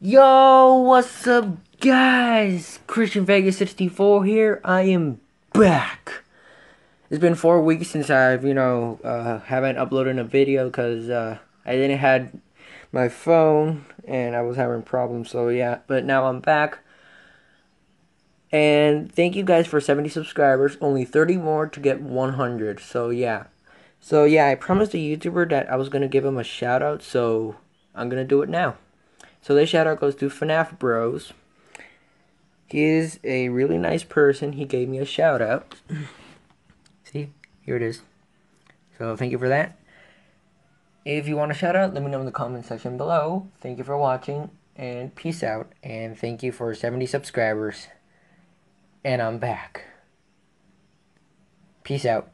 Yo, what's up, guys? Christian Vegas 64 here. I am back. It's been four weeks since I've, you know, uh, haven't uploaded a video because uh, I didn't had my phone and I was having problems. So yeah, but now I'm back. And thank you guys for 70 subscribers. Only 30 more to get 100. So yeah. So yeah, I promised a YouTuber that I was going to give him a shout out. So I'm going to do it now. So this shout out goes to FNAF Bros. He is a really nice person. He gave me a shout out. See, here it is. So thank you for that. If you want a shout out, let me know in the comment section below. Thank you for watching and peace out. And thank you for 70 subscribers. And I'm back. Peace out.